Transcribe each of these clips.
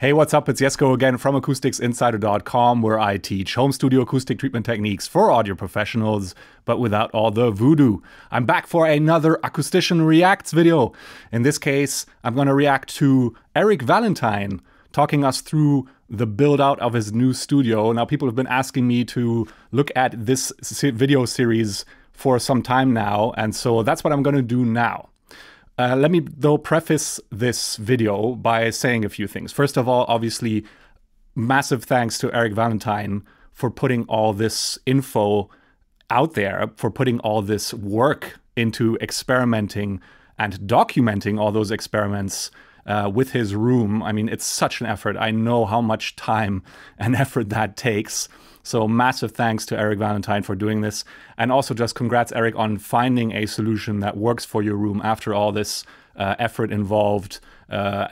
Hey, what's up? It's Jesko again from AcousticsInsider.com, where I teach home studio acoustic treatment techniques for audio professionals, but without all the voodoo. I'm back for another Acoustician Reacts video. In this case, I'm going to react to Eric Valentine talking us through the build out of his new studio. Now, people have been asking me to look at this video series for some time now, and so that's what I'm going to do now. Uh, let me, though, preface this video by saying a few things. First of all, obviously, massive thanks to Eric Valentine for putting all this info out there, for putting all this work into experimenting and documenting all those experiments uh, with his room. I mean, it's such an effort. I know how much time and effort that takes. So massive thanks to Eric Valentine for doing this. And also just congrats, Eric, on finding a solution that works for your room after all this uh, effort involved. Uh,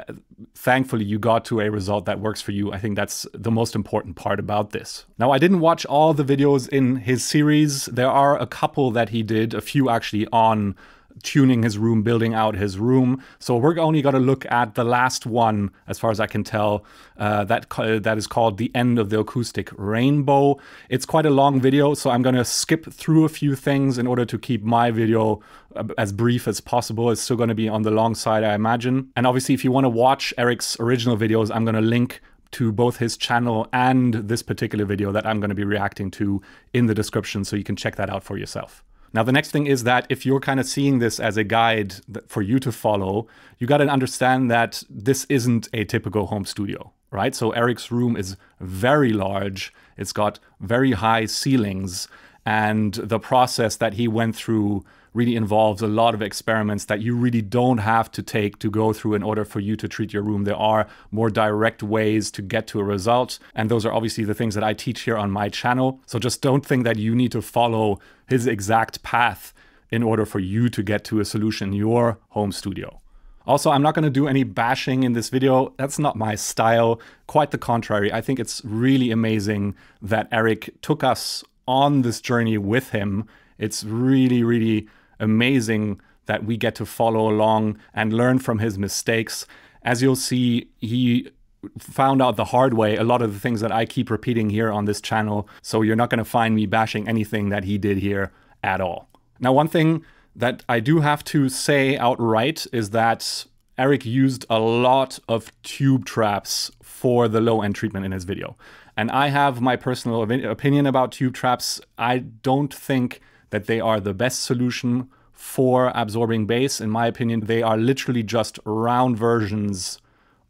thankfully, you got to a result that works for you. I think that's the most important part about this. Now, I didn't watch all the videos in his series. There are a couple that he did, a few actually on tuning his room, building out his room. So we're only going to look at the last one, as far as I can tell, uh, that that is called the end of the acoustic rainbow. It's quite a long video, so I'm going to skip through a few things in order to keep my video uh, as brief as possible. It's still going to be on the long side, I imagine. And obviously, if you want to watch Eric's original videos, I'm going to link to both his channel and this particular video that I'm going to be reacting to in the description, so you can check that out for yourself. Now, the next thing is that if you're kind of seeing this as a guide for you to follow, you got to understand that this isn't a typical home studio, right? So Eric's room is very large. It's got very high ceilings. And the process that he went through really involves a lot of experiments that you really don't have to take to go through in order for you to treat your room. There are more direct ways to get to a result. And those are obviously the things that I teach here on my channel. So just don't think that you need to follow his exact path in order for you to get to a solution in your home studio. Also, I'm not going to do any bashing in this video. That's not my style. Quite the contrary. I think it's really amazing that Eric took us on this journey with him. It's really, really amazing that we get to follow along and learn from his mistakes. As you'll see, he found out the hard way a lot of the things that I keep repeating here on this channel. So you're not going to find me bashing anything that he did here at all. Now, one thing that I do have to say outright is that Eric used a lot of tube traps for the low end treatment in his video. And I have my personal opinion about tube traps. I don't think that they are the best solution for absorbing bass. In my opinion, they are literally just round versions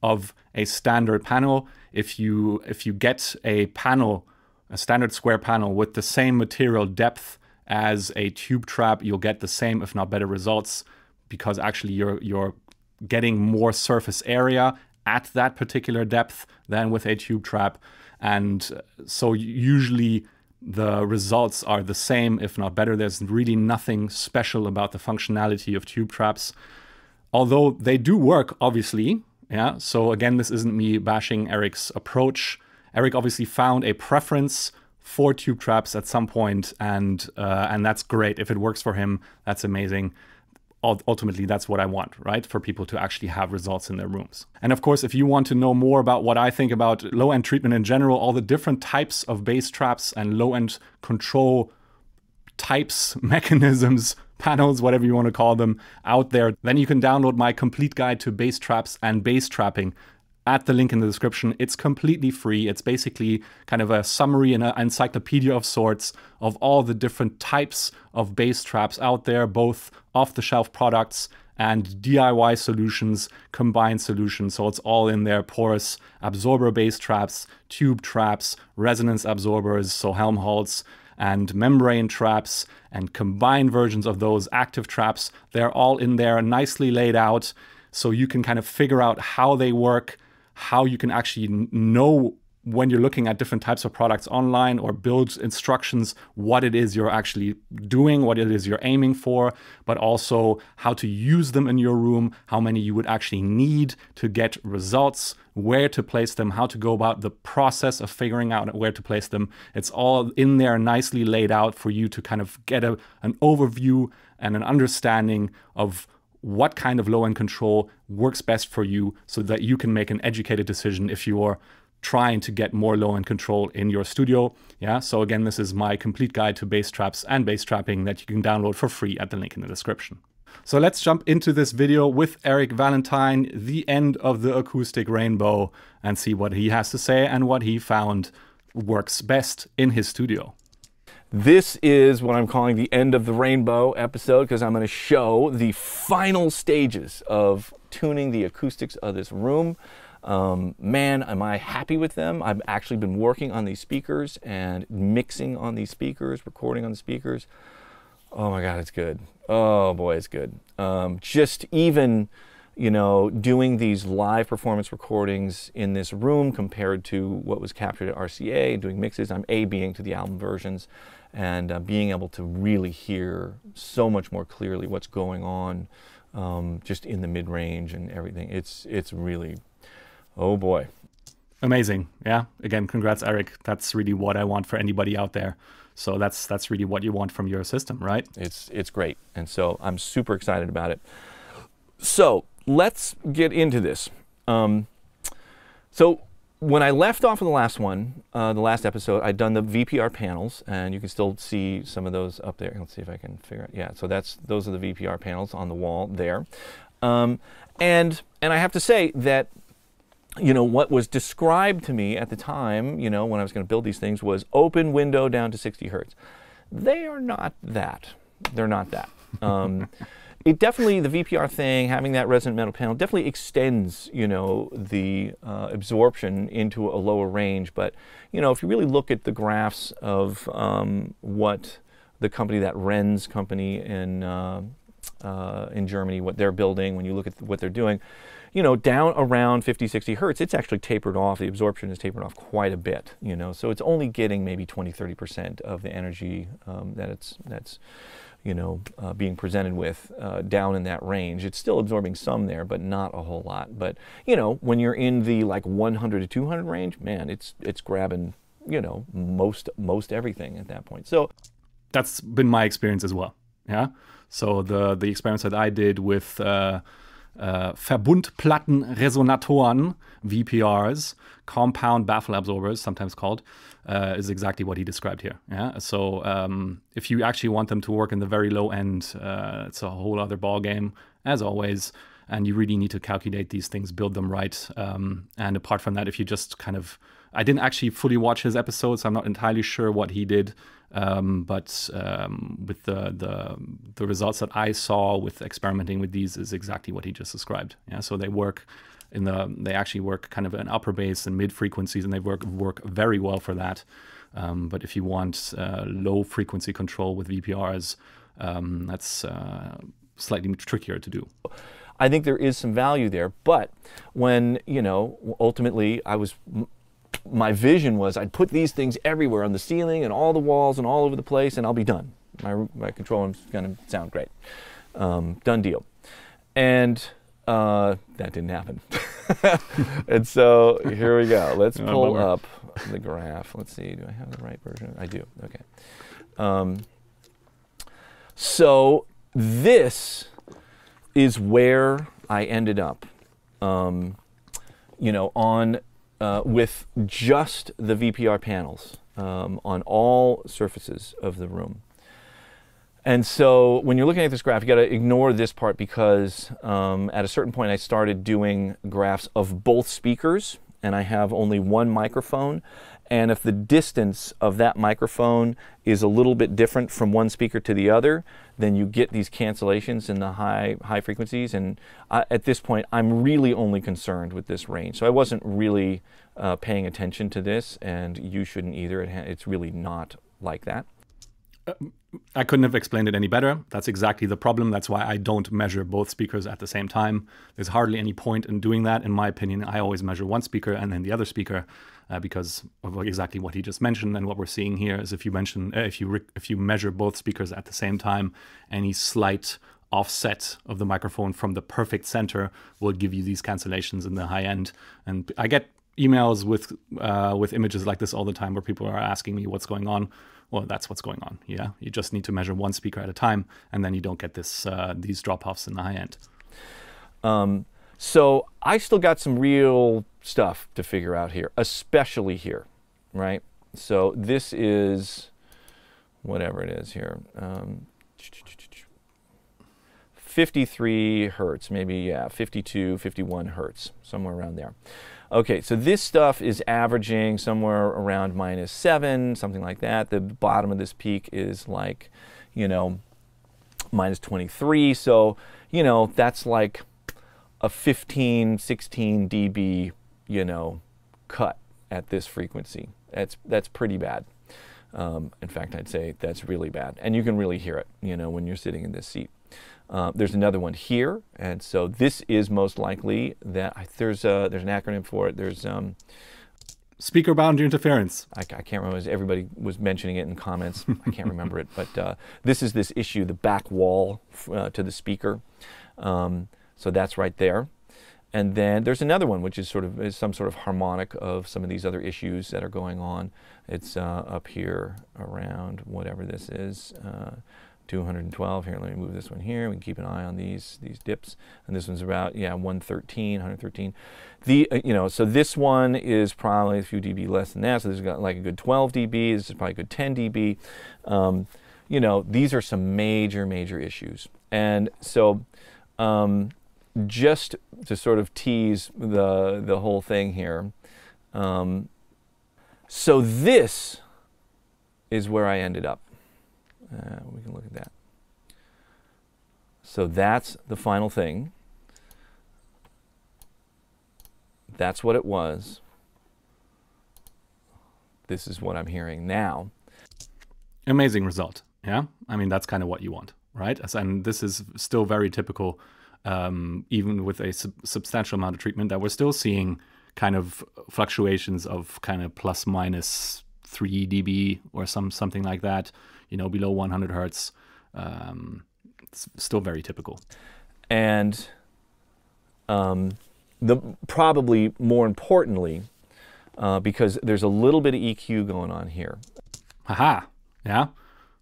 of a standard panel. If you if you get a panel, a standard square panel with the same material depth as a tube trap, you'll get the same, if not better results, because actually you're you're getting more surface area at that particular depth than with a tube trap. And so usually the results are the same, if not better. There's really nothing special about the functionality of tube traps. Although they do work, obviously. Yeah. So again, this isn't me bashing Eric's approach. Eric obviously found a preference for tube traps at some point, and uh, and that's great. If it works for him, that's amazing ultimately that's what I want, right? For people to actually have results in their rooms. And of course, if you want to know more about what I think about low end treatment in general, all the different types of bass traps and low end control types, mechanisms, panels, whatever you want to call them, out there, then you can download my complete guide to bass traps and bass trapping at the link in the description. It's completely free. It's basically kind of a summary and an encyclopedia of sorts of all the different types of bass traps out there, both off the shelf products and DIY solutions, combined solutions. So it's all in there porous absorber bass traps, tube traps, resonance absorbers, so Helmholtz, and membrane traps, and combined versions of those active traps. They're all in there, nicely laid out. So you can kind of figure out how they work how you can actually know when you're looking at different types of products online or build instructions, what it is you're actually doing, what it is you're aiming for, but also how to use them in your room, how many you would actually need to get results, where to place them, how to go about the process of figuring out where to place them. It's all in there nicely laid out for you to kind of get a, an overview and an understanding of what kind of low end control works best for you so that you can make an educated decision if you're trying to get more low end control in your studio. Yeah, so again, this is my complete guide to bass traps and bass trapping that you can download for free at the link in the description. So let's jump into this video with Eric Valentine, the end of the acoustic rainbow, and see what he has to say and what he found works best in his studio. This is what I'm calling the end of the rainbow episode because I'm going to show the final stages of tuning the acoustics of this room. Um, man, am I happy with them. I've actually been working on these speakers and mixing on these speakers, recording on the speakers. Oh my God, it's good. Oh boy, it's good. Um, just even you know, doing these live performance recordings in this room compared to what was captured at RCA, doing mixes. I'm A-being to the album versions and uh, being able to really hear so much more clearly what's going on um, just in the mid-range and everything. It's, it's really, oh boy. Amazing. Yeah. Again, congrats, Eric. That's really what I want for anybody out there. So that's that's really what you want from your system, right? It's it's great, and so I'm super excited about it. So let's get into this. Um, so when I left off of the last one, uh, the last episode, I'd done the VPR panels, and you can still see some of those up there. Let's see if I can figure out. Yeah, so that's those are the VPR panels on the wall there, um, and and I have to say that you know what was described to me at the time, you know, when I was going to build these things, was open window down to 60 hertz. They are not that. They're not that. Um, it definitely the VPR thing, having that resonant metal panel, definitely extends you know the uh, absorption into a lower range. But you know if you really look at the graphs of um, what the company that Rens company in uh, uh, in Germany, what they're building, when you look at what they're doing, you know, down around 50, 60 hertz, it's actually tapered off. The absorption is tapered off quite a bit, you know, so it's only getting maybe 20, 30% of the energy um, that it's, that's, you know, uh, being presented with uh, down in that range. It's still absorbing some there, but not a whole lot. But, you know, when you're in the like 100 to 200 range, man, it's, it's grabbing, you know, most, most everything at that point. So that's been my experience as well. Yeah. So the, the experiments that I did with, uh, uh, Verbundplattenresonatoren, VPRs, compound baffle absorbers, sometimes called, uh, is exactly what he described here. Yeah. So um, if you actually want them to work in the very low end, uh, it's a whole other ball game, as always. And you really need to calculate these things, build them right. Um, and apart from that, if you just kind of, I didn't actually fully watch his episodes. I'm not entirely sure what he did. Um, but um, with the, the the results that I saw with experimenting with these is exactly what he just described. Yeah, so they work in the they actually work kind of in upper bass and mid frequencies, and they work work very well for that. Um, but if you want uh, low frequency control with VPRs, um, that's uh, slightly trickier to do. I think there is some value there, but when you know ultimately I was my vision was I'd put these things everywhere on the ceiling and all the walls and all over the place, and I'll be done. My, my control room's going to sound great. Um, done deal. And uh, that didn't happen. and so here we go. Let's pull up the graph. Let's see. Do I have the right version? I do. Okay. Um, so this is where I ended up. Um, you know, on uh, with just the VPR panels um, on all surfaces of the room. And so when you're looking at this graph, you got to ignore this part because um, at a certain point I started doing graphs of both speakers and I have only one microphone. And if the distance of that microphone is a little bit different from one speaker to the other, then you get these cancellations in the high high frequencies. And I, at this point, I'm really only concerned with this range. So I wasn't really uh, paying attention to this, and you shouldn't either. It it's really not like that. I couldn't have explained it any better. That's exactly the problem. That's why I don't measure both speakers at the same time. There's hardly any point in doing that, in my opinion. I always measure one speaker and then the other speaker uh, because of exactly what he just mentioned. And what we're seeing here is if you mention, uh, if you if you measure both speakers at the same time, any slight offset of the microphone from the perfect center will give you these cancellations in the high end. And I get emails with uh, with images like this all the time, where people are asking me what's going on. Well, that's what's going on. Yeah, you just need to measure one speaker at a time, and then you don't get this uh, these drop offs in the high end. Um, so I still got some real stuff to figure out here, especially here, right? So this is whatever it is here. Um, 53 hertz, maybe, yeah, 52, 51 hertz, somewhere around there. Okay, so this stuff is averaging somewhere around minus 7, something like that. The bottom of this peak is like, you know, minus 23. So, you know, that's like a 15, 16 dB, you know, cut at this frequency. That's, that's pretty bad. Um, in fact, I'd say that's really bad. And you can really hear it, you know, when you're sitting in this seat. Uh, there's another one here, and so this is most likely that I, there's a, there's an acronym for it. There's um, speaker boundary interference. I, I, can't remember. Everybody was mentioning it in comments. I can't remember it, but uh, this is this issue, the back wall uh, to the speaker. Um, so that's right there. And then there's another one, which is sort of is some sort of harmonic of some of these other issues that are going on. It's uh, up here around whatever this is, uh, 212. Here, let me move this one here. We can keep an eye on these these dips. And this one's about yeah 113, 113. The uh, you know so this one is probably a few dB less than that. So this has got like a good 12 dB. This is probably a good 10 dB. Um, you know these are some major major issues. And so. Um, just to sort of tease the, the whole thing here. Um, so this is where I ended up. Uh, we can look at that. So that's the final thing. That's what it was. This is what I'm hearing now. Amazing result. Yeah. I mean, that's kind of what you want, right? And this is still very typical um, even with a sub substantial amount of treatment, that we're still seeing kind of fluctuations of kind of plus minus 3 dB or some something like that, you know, below 100 hertz. Um, it's still very typical. And um, the probably more importantly, uh, because there's a little bit of EQ going on here. Haha, yeah.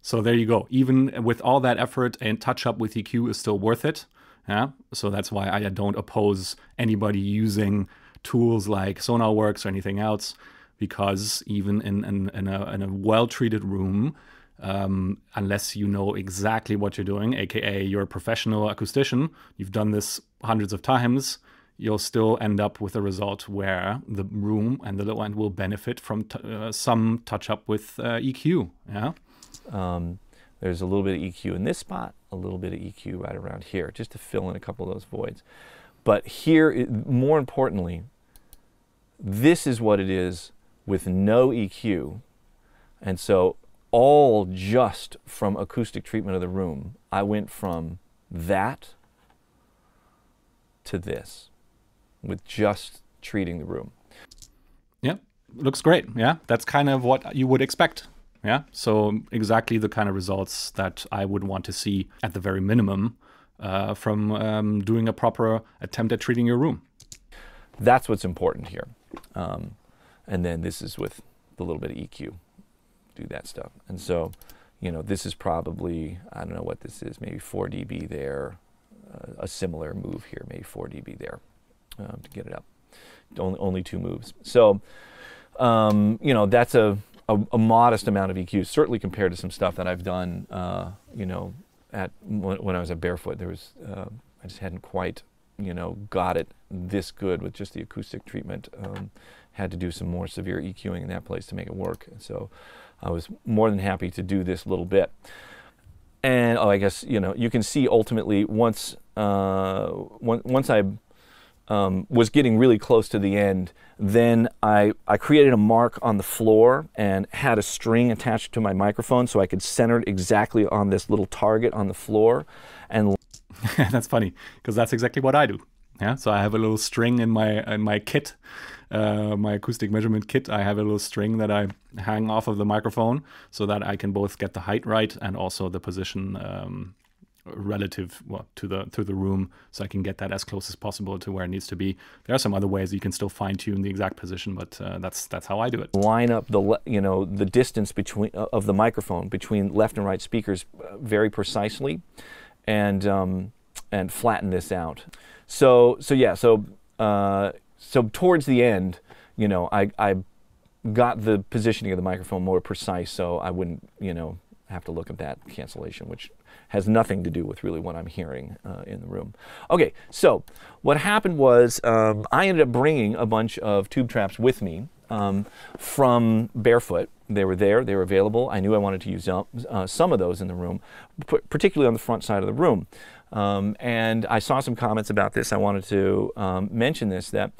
So there you go. Even with all that effort and touch up with EQ is still worth it. Yeah, so that's why I don't oppose anybody using tools like SonarWorks or anything else, because even in, in, in a, in a well treated room, um, unless you know exactly what you're doing, aka you're a professional acoustician, you've done this hundreds of times, you'll still end up with a result where the room and the low end will benefit from uh, some touch up with uh, EQ. Yeah. Um, there's a little bit of EQ in this spot, a little bit of EQ right around here, just to fill in a couple of those voids. But here, more importantly, this is what it is with no EQ. And so all just from acoustic treatment of the room, I went from that to this with just treating the room. Yeah, looks great. Yeah, that's kind of what you would expect yeah. So exactly the kind of results that I would want to see at the very minimum uh, from um, doing a proper attempt at treating your room. That's what's important here. Um, and then this is with the little bit of EQ, do that stuff. And so, you know, this is probably, I don't know what this is, maybe 4 dB there, uh, a similar move here, maybe 4 dB there um, to get it up. Only, only two moves. So, um, you know, that's a a, a, modest amount of EQ, certainly compared to some stuff that I've done, uh, you know, at when, when, I was at Barefoot. There was, uh, I just hadn't quite, you know, got it this good with just the acoustic treatment. Um, had to do some more severe EQing in that place to make it work. So I was more than happy to do this little bit. And oh, I guess, you know, you can see ultimately once, uh, once I um, was getting really close to the end, then I, I created a mark on the floor and had a string attached to my microphone so I could center it exactly on this little target on the floor. And that's funny because that's exactly what I do. Yeah, so I have a little string in my in my kit, uh, my acoustic measurement kit. I have a little string that I hang off of the microphone so that I can both get the height right and also the position um, relative well, to the to the room, so I can get that as close as possible to where it needs to be. There are some other ways you can still fine tune the exact position, but uh, that's that's how I do it. Line up the you know the distance between uh, of the microphone between left and right speakers uh, very precisely, and um, and flatten this out. So so yeah so uh, so towards the end, you know I I got the positioning of the microphone more precise, so I wouldn't you know have to look at that cancellation, which has nothing to do with really what I'm hearing uh, in the room. Okay, so what happened was um, I ended up bringing a bunch of tube traps with me um, from Barefoot. They were there, they were available. I knew I wanted to use uh, some of those in the room, particularly on the front side of the room. Um, and I saw some comments about this. I wanted to um, mention this that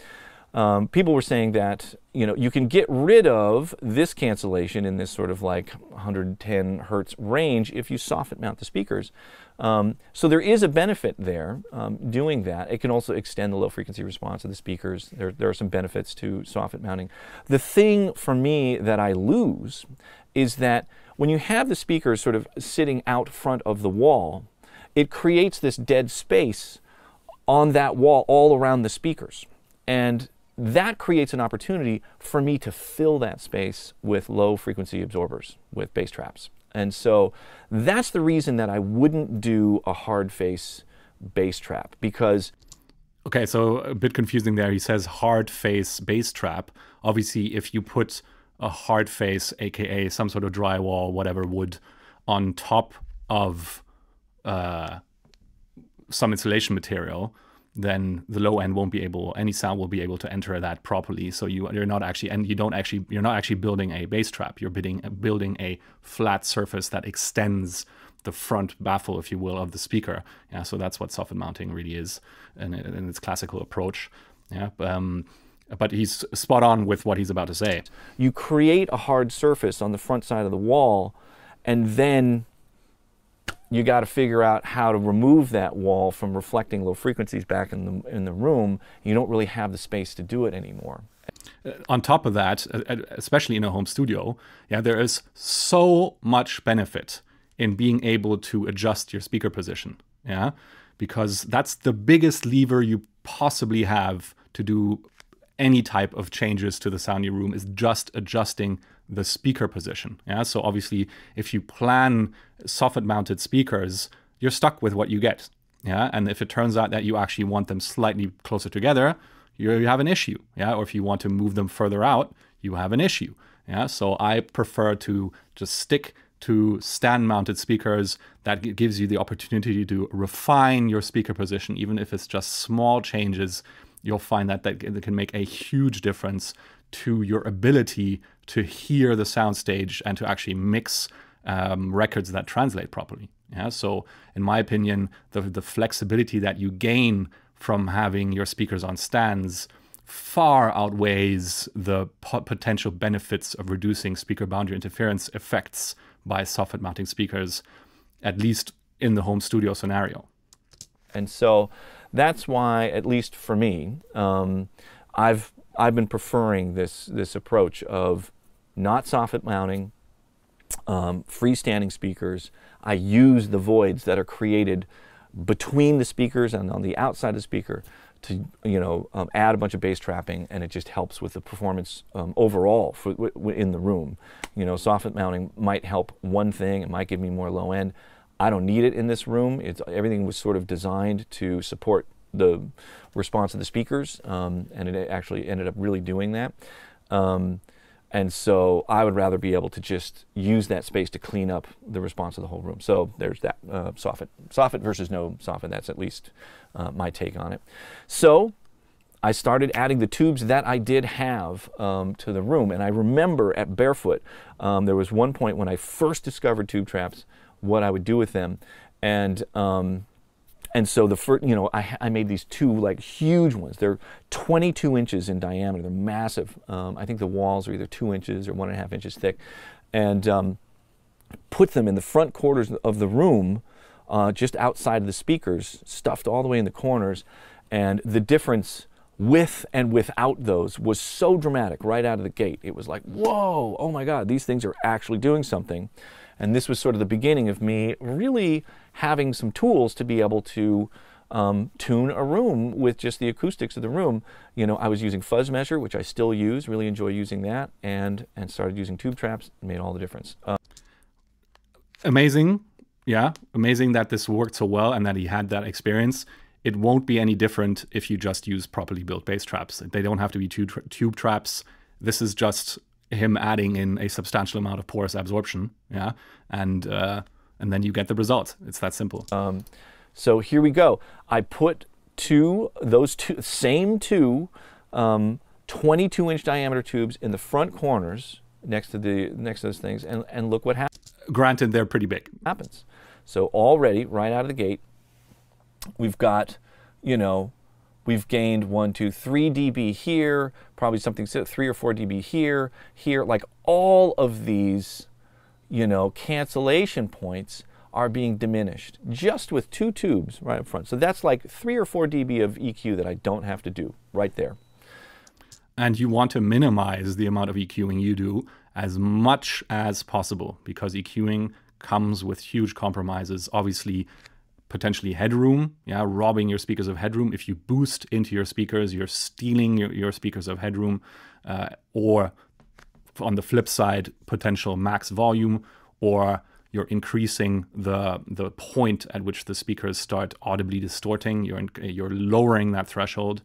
um, people were saying that you know you can get rid of this cancellation in this sort of like 110 hertz range if you soffit mount the speakers. Um, so there is a benefit there um, doing that. It can also extend the low frequency response of the speakers. There, there are some benefits to soffit mounting. The thing for me that I lose is that when you have the speakers sort of sitting out front of the wall, it creates this dead space on that wall all around the speakers. And that creates an opportunity for me to fill that space with low frequency absorbers, with bass traps. And so that's the reason that I wouldn't do a hard face bass trap because. Okay, so a bit confusing there. He says hard face bass trap. Obviously, if you put a hard face, aka some sort of drywall, whatever wood, on top of uh, some insulation material, then the low end won't be able any sound will be able to enter that properly. So you you're not actually and you don't actually you're not actually building a bass trap. You're building building a flat surface that extends the front baffle if you will of the speaker. Yeah so that's what soffit mounting really is in, in its classical approach. Yeah um, but he's spot on with what he's about to say. You create a hard surface on the front side of the wall and then you got to figure out how to remove that wall from reflecting low frequencies back in the in the room. You don't really have the space to do it anymore. Uh, on top of that, uh, uh, especially in a home studio, yeah, there is so much benefit in being able to adjust your speaker position. Yeah, because that's the biggest lever you possibly have to do any type of changes to the sound in your room is just adjusting the speaker position. Yeah, so obviously, if you plan soffit mounted speakers, you're stuck with what you get. Yeah, and if it turns out that you actually want them slightly closer together, you have an issue. Yeah, or if you want to move them further out, you have an issue. Yeah, so I prefer to just stick to stand mounted speakers that gives you the opportunity to refine your speaker position even if it's just small changes you'll find that that can make a huge difference to your ability to hear the soundstage and to actually mix um, records that translate properly. Yeah, so in my opinion, the the flexibility that you gain from having your speakers on stands far outweighs the potential benefits of reducing speaker boundary interference effects by soffit mounting speakers, at least in the home studio scenario. And so that's why, at least for me, um, I've I've been preferring this this approach of not soffit mounting, um, freestanding speakers. I use the voids that are created between the speakers and on the outside of the speaker to you know um, add a bunch of bass trapping, and it just helps with the performance um, overall for, in the room. You know, soffit mounting might help one thing; it might give me more low end. I don't need it in this room. It's, everything was sort of designed to support the response of the speakers, um, and it actually ended up really doing that. And so I would rather be able to just use that space to clean up the response of the whole room. So there's that uh, soffit. Soffit versus no soffit, that's at least uh, my take on it. So I started adding the tubes that I did have um, to the room. And I remember at Barefoot, um, there was one point when I first discovered tube traps, what I would do with them. And um, and so the first, you know, I, I, made these two like huge ones. They're 22 inches in diameter. They're massive. Um, I think the walls are either two inches or one and a half inches thick, and um, put them in the front quarters of the room, uh, just outside of the speakers, stuffed all the way in the corners. And the difference with and without those was so dramatic right out of the gate. It was like, whoa, oh my God, these things are actually doing something. And this was sort of the beginning of me really having some tools to be able to um, tune a room with just the acoustics of the room. You know, I was using FuzzMeasure, which I still use, really enjoy using that, and and started using tube traps. Made all the difference. Uh, amazing, yeah, amazing that this worked so well and that he had that experience. It won't be any different if you just use properly built bass traps. They don't have to be tube, tra tube traps. This is just him adding in a substantial amount of porous absorption, yeah, and uh, and then you get the result. It's that simple. Um, so here we go. I put two, those two, same two um, 22 inch diameter tubes in the front corners next to the next to those things, and, and look what happens. Granted, they're pretty big. Happens. So already, right out of the gate, we've got, you know, we've gained one, two, three dB here, probably something three or four dB here, here, like all of these, you know, cancellation points are being diminished just with two tubes right up front. So that's like three or four dB of EQ that I don't have to do right there. And you want to minimize the amount of EQing you do as much as possible because EQing comes with huge compromises. Obviously, potentially headroom, yeah, robbing your speakers of headroom. If you boost into your speakers, you're stealing your, your speakers of headroom. Uh, or on the flip side, potential max volume or you're increasing the the point at which the speakers start audibly distorting. You're in, you're lowering that threshold,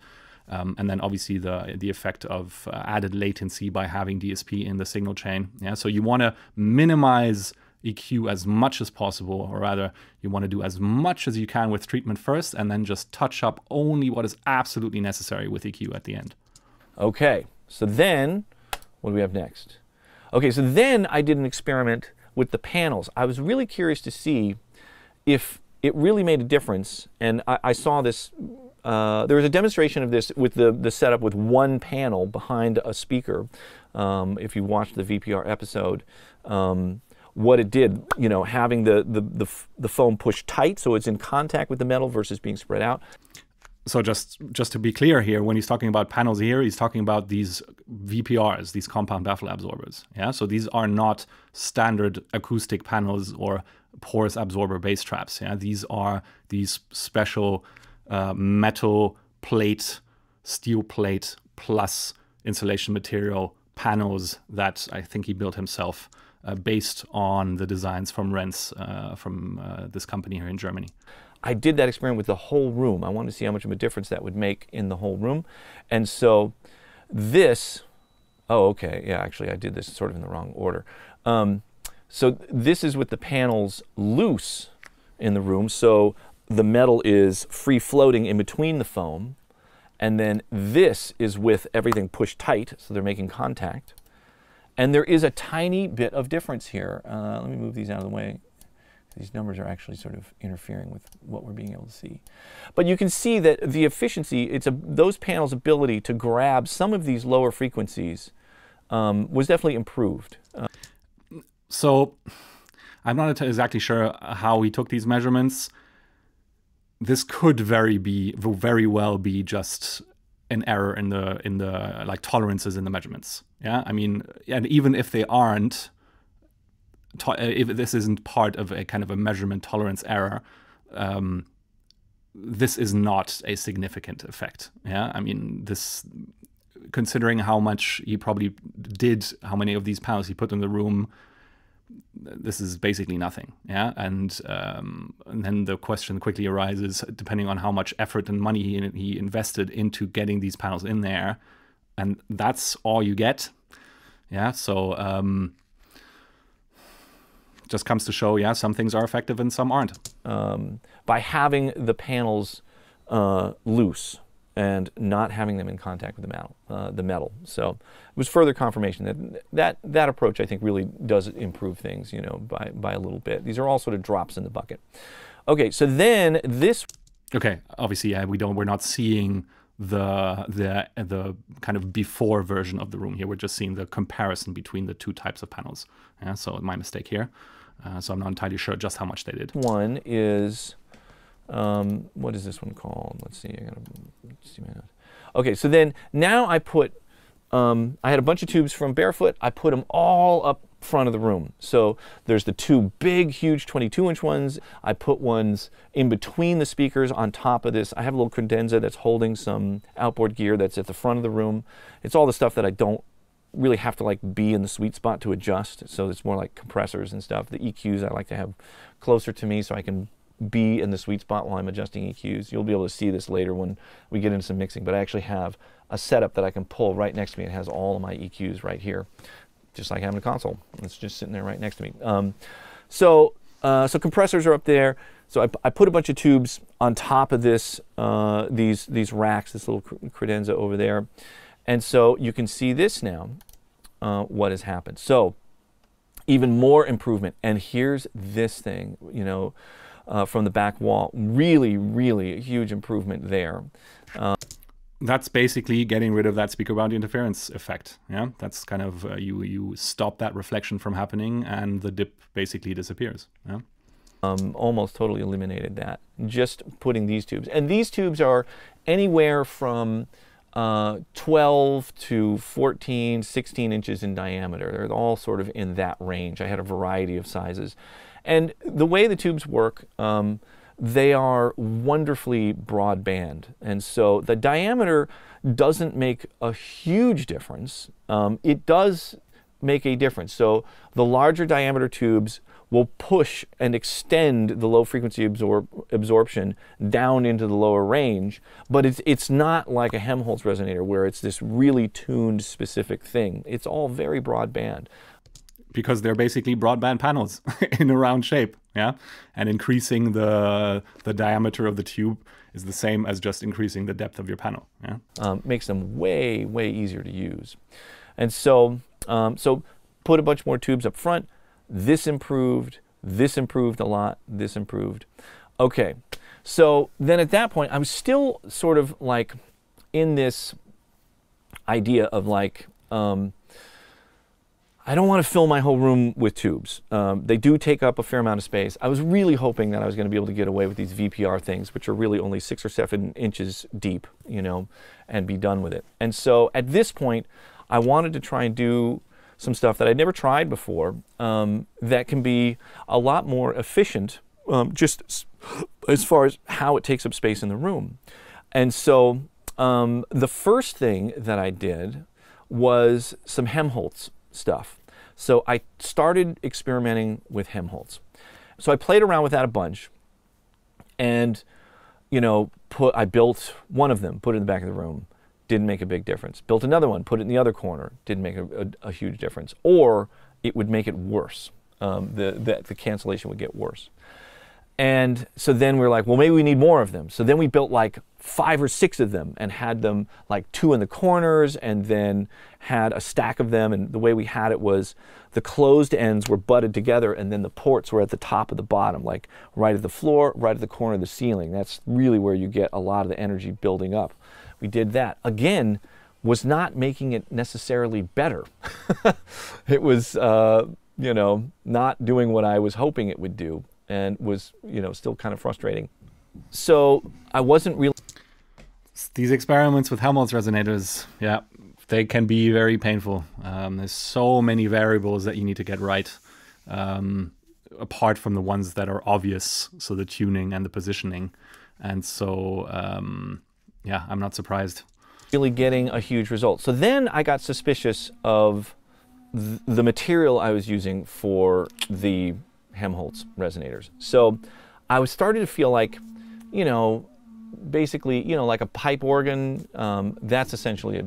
um, and then obviously the the effect of uh, added latency by having DSP in the signal chain. Yeah, so you want to minimize EQ as much as possible, or rather, you want to do as much as you can with treatment first, and then just touch up only what is absolutely necessary with EQ at the end. Okay, so then what do we have next? Okay, so then I did an experiment with the panels. I was really curious to see if it really made a difference. And I, I saw this, uh, there was a demonstration of this with the, the setup with one panel behind a speaker. Um, if you watched the VPR episode, um, what it did, you know, having the, the, the, the foam pushed tight so it's in contact with the metal versus being spread out so just just to be clear here, when he's talking about panels here, he's talking about these VPRs, these compound baffle absorbers. Yeah, so these are not standard acoustic panels or porous absorber bass traps. Yeah, these are these special uh, metal plate, steel plate plus insulation material panels that I think he built himself, uh, based on the designs from Renz uh, from uh, this company here in Germany. I did that experiment with the whole room. I wanted to see how much of a difference that would make in the whole room. And so this, oh, okay, yeah, actually I did this sort of in the wrong order. Um, so this is with the panels loose in the room. So the metal is free floating in between the foam. And then this is with everything pushed tight, so they're making contact. And there is a tiny bit of difference here. Uh, let me move these out of the way. These numbers are actually sort of interfering with what we're being able to see. But you can see that the efficiency, it's a, those panels' ability to grab some of these lower frequencies um, was definitely improved. Uh, so I'm not exactly sure how he took these measurements. This could very be very well be just an error in the in the like tolerances in the measurements. Yeah, I mean, and even if they aren't, uh, if this isn't part of a kind of a measurement tolerance error, um, this is not a significant effect. Yeah, I mean this, considering how much he probably did, how many of these panels he put in the room, this is basically nothing. Yeah, and um, and then the question quickly arises, depending on how much effort and money he, he invested into getting these panels in there, and that's all you get. Yeah, so. Um, just comes to show, yeah, some things are effective and some aren't. Um, by having the panels uh, loose and not having them in contact with the metal, uh, the metal. So it was further confirmation that that that approach I think really does improve things, you know, by by a little bit. These are all sort of drops in the bucket. Okay, so then this. Okay, obviously, yeah, we don't. We're not seeing the the the kind of before version of the room here. We're just seeing the comparison between the two types of panels. Yeah, so my mistake here. Uh, so I'm not entirely sure just how much they did. One is, um, what is this one called? Let's see. I gotta see my notes. Okay, so then now I put, um, I had a bunch of tubes from Barefoot. I put them all up front of the room. So there's the two big, huge 22 inch ones. I put ones in between the speakers on top of this. I have a little credenza that's holding some outboard gear that's at the front of the room. It's all the stuff that I don't really have to like be in the sweet spot to adjust. So it's more like compressors and stuff. The EQs I like to have closer to me so I can be in the sweet spot while I'm adjusting EQs. You'll be able to see this later when we get into some mixing, but I actually have a setup that I can pull right next to me. It has all of my EQs right here just like having a console. It's just sitting there right next to me. Um, so, uh, so compressors are up there. So I, I, put a bunch of tubes on top of this, uh, these these racks, this little credenza over there, and so you can see this now. Uh, what has happened? So even more improvement. And here's this thing, you know, uh, from the back wall. Really, really a huge improvement there. Uh, that's basically getting rid of that speaker boundary interference effect. Yeah, that's kind of uh, you you stop that reflection from happening, and the dip basically disappears. Yeah. Um, almost totally eliminated that. Just putting these tubes, and these tubes are anywhere from uh, 12 to 14, 16 inches in diameter. They're all sort of in that range. I had a variety of sizes, and the way the tubes work. Um, they are wonderfully broadband. And so the diameter doesn't make a huge difference. Um, it does make a difference. So the larger diameter tubes will push and extend the low frequency absor absorption down into the lower range, but it's, it's not like a Helmholtz resonator where it's this really tuned specific thing. It's all very broadband because they're basically broadband panels in a round shape, yeah. And increasing the the diameter of the tube is the same as just increasing the depth of your panel. Yeah, um, makes them way way easier to use, and so um, so put a bunch more tubes up front. This improved. This improved a lot. This improved. Okay, so then at that point, I'm still sort of like in this idea of like. Um, I don't want to fill my whole room with tubes. Um, they do take up a fair amount of space. I was really hoping that I was going to be able to get away with these VPR things, which are really only six or seven inches deep, you know, and be done with it. And so at this point, I wanted to try and do some stuff that I'd never tried before um, that can be a lot more efficient, um, just as far as how it takes up space in the room. And so um, the first thing that I did was some Helmholtz stuff. So I started experimenting with Helmholtz. So I played around with that a bunch and you know, put I built one of them, put it in the back of the room, didn't make a big difference. Built another one, put it in the other corner, didn't make a, a, a huge difference. Or it would make it worse. Um, the, the, the cancellation would get worse. And so then we are like, well, maybe we need more of them. So then we built like five or six of them and had them like two in the corners and then had a stack of them. And the way we had it was the closed ends were butted together and then the ports were at the top of the bottom, like right at the floor, right at the corner of the ceiling. That's really where you get a lot of the energy building up. We did that. Again, was not making it necessarily better. it was, uh, you know, not doing what I was hoping it would do and was, you know, still kind of frustrating. So I wasn't really. These experiments with Helmholtz resonators, yeah, they can be very painful. Um, there's so many variables that you need to get right, um, apart from the ones that are obvious, so the tuning and the positioning. And so, um, yeah, I'm not surprised. Really getting a huge result. So then I got suspicious of th the material I was using for the Helmholtz resonators. So I was starting to feel like, you know, basically, you know, like a pipe organ, um, that's essentially a,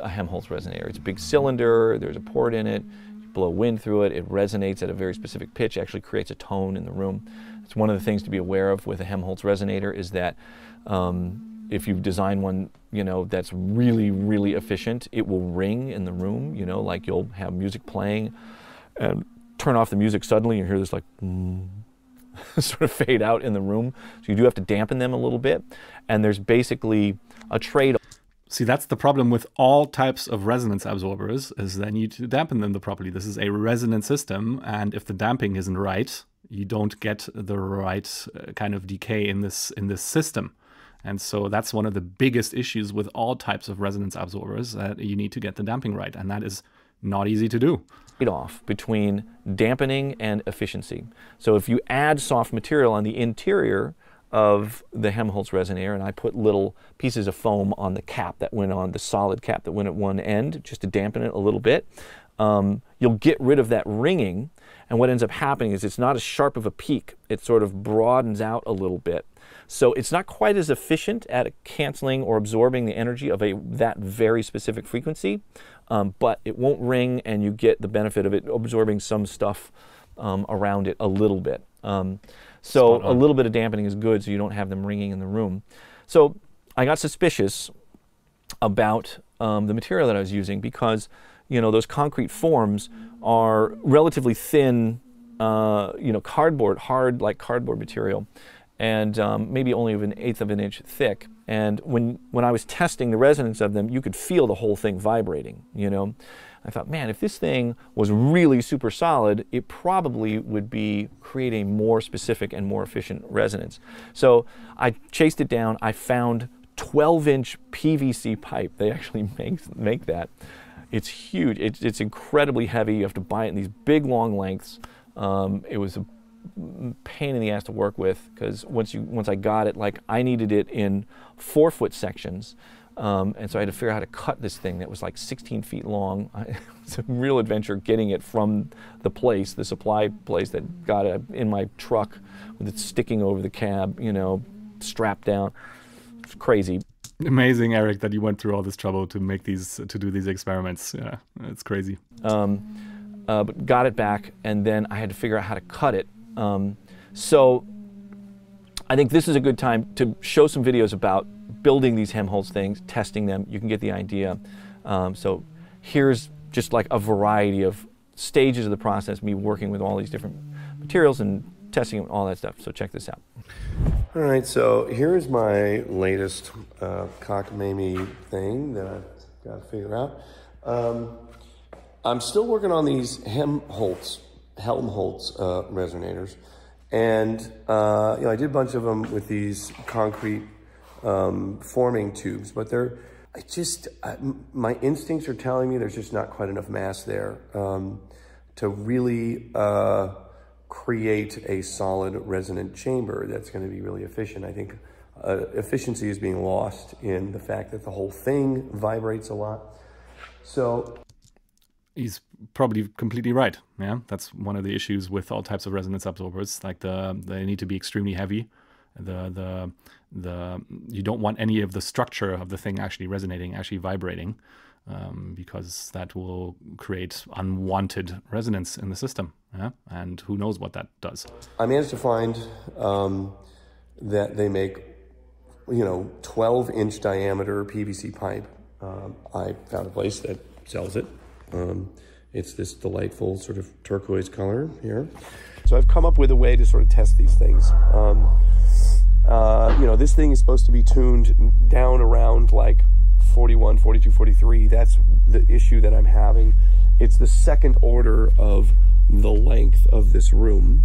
a, resonator. It's a big cylinder, there's a port in it, you blow wind through it, it resonates at a very specific pitch, actually creates a tone in the room. It's one of the things to be aware of with a Helmholtz resonator is that um, if you design one, you know, that's really, really efficient, it will ring in the room, you know, like you'll have music playing and turn off the music suddenly, you hear this like mm, sort of fade out in the room. So you do have to dampen them a little bit. And there's basically a trade. Off. See, that's the problem with all types of resonance absorbers is that you need to dampen them the properly. This is a resonant system, and if the damping isn't right, you don't get the right uh, kind of decay in this in this system. And so that's one of the biggest issues with all types of resonance absorbers that you need to get the damping right, and that is not easy to do. Trade-off between dampening and efficiency. So if you add soft material on the interior of the Helmholtz resonator, and I put little pieces of foam on the cap that went on the solid cap that went at one end, just to dampen it a little bit. Um, you'll get rid of that ringing, and what ends up happening is it's not as sharp of a peak. It sort of broadens out a little bit. So it's not quite as efficient at canceling or absorbing the energy of a that very specific frequency, um, but it won't ring, and you get the benefit of it absorbing some stuff um, around it a little bit. Um, so a little bit of dampening is good so you don't have them ringing in the room. So I got suspicious about um, the material that I was using because you know those concrete forms are relatively thin, uh, you know, cardboard, hard like cardboard material, and um, maybe only of an eighth of an inch thick. And when when I was testing the resonance of them, you could feel the whole thing vibrating. You know, I thought, man, if this thing was really super solid, it probably would be creating more specific and more efficient resonance. So I chased it down. I found 12 inch PVC pipe. They actually make, make that. It's huge. It's, it's incredibly heavy. You have to buy it in these big long lengths. Um, it was a pain in the ass to work with because once you once I got it, like I needed it in four foot sections. Um, and so I had to figure out how to cut this thing that was like 16 feet long. it's a real adventure getting it from the place, the supply place that got it in my truck with it sticking over the cab, you know, strapped down. It's crazy. Amazing, Eric, that you went through all this trouble to make these, to do these experiments. Yeah, it's crazy. Um, uh, but got it back, and then I had to figure out how to cut it. Um, so I think this is a good time to show some videos about building these Helmholtz things, testing them. You can get the idea. Um, so here's just like a variety of stages of the process, me working with all these different materials and testing all that stuff. So check this out. All right, so here's my latest uh, cockamamie thing that I've got to figure out. Um, I'm still working on these Helmholtz, Helmholtz uh, resonators. And uh, you know, I did a bunch of them with these concrete um, forming tubes, but they're, I just, I, my instincts are telling me there's just not quite enough mass there um, to really uh, create a solid resonant chamber that's going to be really efficient. I think uh, efficiency is being lost in the fact that the whole thing vibrates a lot. So he's probably completely right. Yeah, that's one of the issues with all types of resonance absorbers. Like the they need to be extremely heavy the the the you don't want any of the structure of the thing actually resonating, actually vibrating, um, because that will create unwanted resonance in the system. Yeah? And who knows what that does? I managed to find um, that they make, you know, 12 inch diameter PVC pipe. Um, I found a place that sells it. Um, it's this delightful sort of turquoise color here. So I've come up with a way to sort of test these things. Um, uh, you know, this thing is supposed to be tuned down around like 41, 42, 43. That's the issue that I'm having. It's the second order of the length of this room.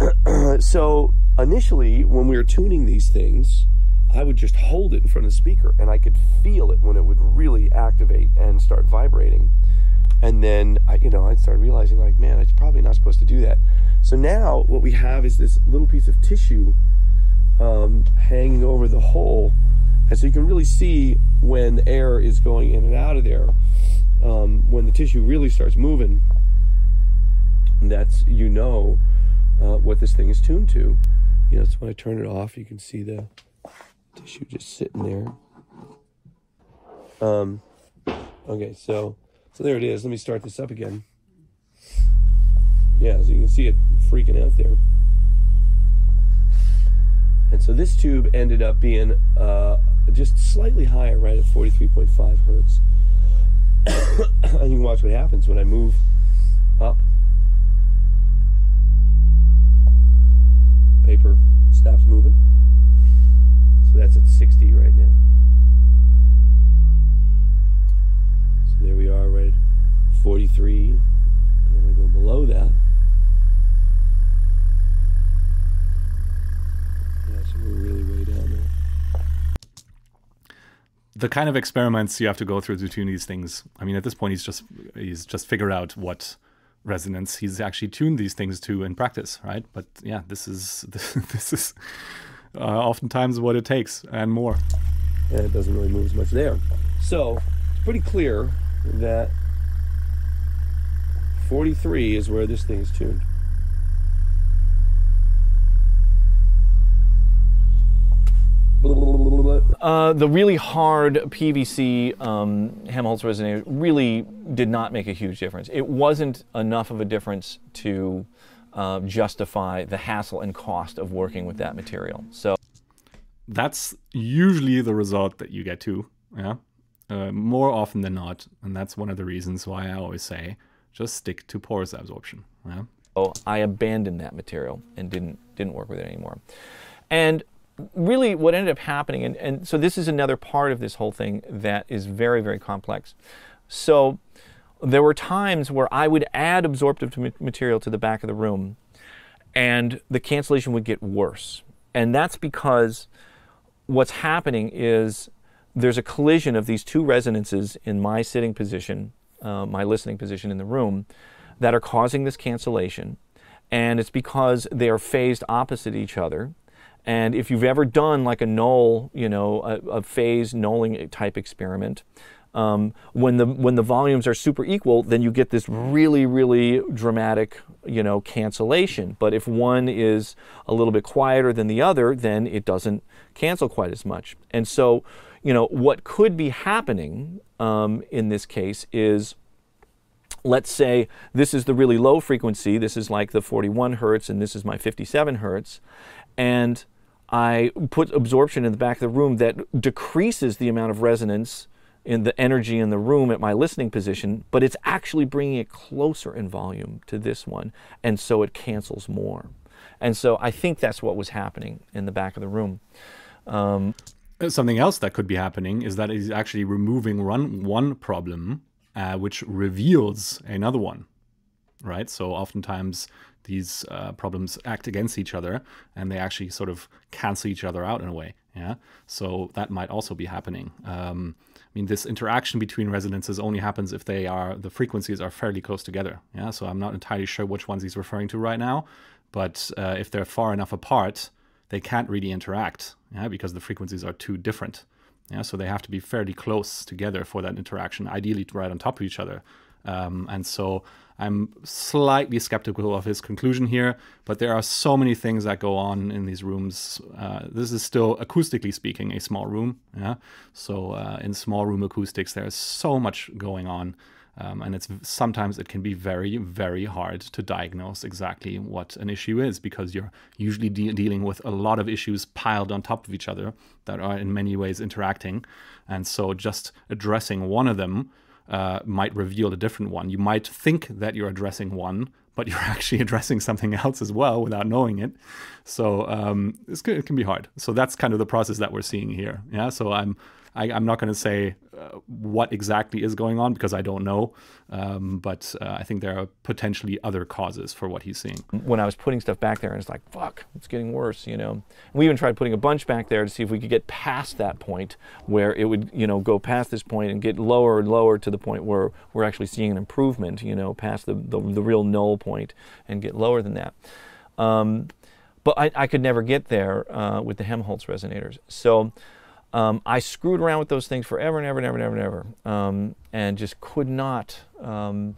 so initially, when we were tuning these things, I would just hold it in front of the speaker and I could feel it when it would really activate and start vibrating. And then, I, you know, I started realizing like, man, I'm probably not supposed to do that. So now what we have is this little piece of tissue um, hanging over the hole. And so you can really see when air is going in and out of there. Um, when the tissue really starts moving, that's, you know, uh, what this thing is tuned to. You know, so when I turn it off, you can see the tissue just sitting there. Um, okay, so, so there it is. Let me start this up again. Yeah, so you can see it freaking out there. And so this tube ended up being uh, just slightly higher, right at 43.5 hertz. and you can watch what happens when I move up. Paper stops moving. So that's at 60 right now. There we are, right at 43. I'm going to go below that. Yeah, so we're really, really down there. the kind of experiments you have to go through to tune these things. I mean, at this point, he's just he's just figured out what resonance he's actually tuned these things to in practice, right? But yeah, this is this is uh, oftentimes what it takes and more. And it doesn't really move as much there. So it's pretty clear that 43 is where this thing is tuned. Uh, the really hard PVC um, Helmholtz resonator really did not make a huge difference. It wasn't enough of a difference to uh, justify the hassle and cost of working with that material. So that's usually the result that you get to, yeah, uh, more often than not, and that's one of the reasons why I always say just stick to porous absorption. Yeah. So I abandoned that material and didn't didn't work with it anymore. And really what ended up happening, and, and so this is another part of this whole thing that is very, very complex. So there were times where I would add absorptive material to the back of the room and the cancellation would get worse. And that's because what's happening is there's a collision of these two resonances in my sitting position, uh, my listening position in the room, that are causing this cancellation. And it's because they are phased opposite each other. And if you've ever done like a null, you know, a, a phase nulling type experiment, um, when the when the volumes are super equal, then you get this really really dramatic you know cancellation. But if one is a little bit quieter than the other, then it doesn't cancel quite as much. And so, you know, what could be happening um, in this case is let's say this is the really low frequency, this is like the 41 hertz, and this is my 57 hertz, and I put absorption in the back of the room that decreases the amount of resonance in the energy in the room at my listening position, but it's actually bringing it closer in volume to this one, and so it cancels more. And so I think that's what was happening in the back of the room. Um, Something else that could be happening is that he's actually removing one, one problem, uh, which reveals another one, right? So oftentimes these uh, problems act against each other and they actually sort of cancel each other out in a way. Yeah. So that might also be happening. Um, I mean, this interaction between resonances only happens if they are the frequencies are fairly close together. Yeah. So I'm not entirely sure which ones he's referring to right now, but uh, if they're far enough apart, they can't really interact. Yeah, because the frequencies are too different. Yeah. So they have to be fairly close together for that interaction, ideally right on top of each other. Um, and so I'm slightly skeptical of his conclusion here, but there are so many things that go on in these rooms. Uh, this is still, acoustically speaking, a small room. Yeah. So uh, in small room acoustics, there's so much going on. Um, and it's sometimes it can be very, very hard to diagnose exactly what an issue is because you're usually de dealing with a lot of issues piled on top of each other that are in many ways interacting. And so just addressing one of them uh, might reveal a different one. You might think that you're addressing one, but you're actually addressing something else as well without knowing it. So um, it can be hard. So that's kind of the process that we're seeing here. Yeah. So I'm I, am not going to say uh, what exactly is going on because I don't know, um, but uh, I think there are potentially other causes for what he's seeing. When I was putting stuff back there, and it's like, fuck, it's getting worse, you know. We even tried putting a bunch back there to see if we could get past that point where it would, you know, go past this point and get lower and lower to the point where we're actually seeing an improvement, you know, past the, the, the real null point and get lower than that. Um, but I, I, could never get there uh, with the Helmholtz resonators. So um, I screwed around with those things forever and ever and ever and ever and ever, um, and just could not um,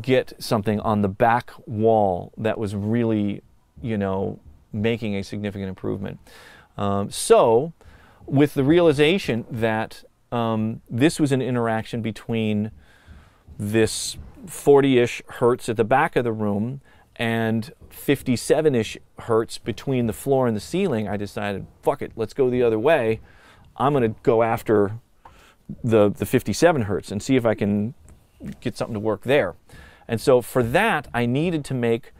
get something on the back wall that was really, you know, making a significant improvement. Um, so, with the realization that um, this was an interaction between this 40-ish hertz at the back of the room and 57-ish hertz between the floor and the ceiling, I decided, fuck it, let's go the other way I'm going to go after the, the 57 hertz and see if I can get something to work there. And so for that, I needed to make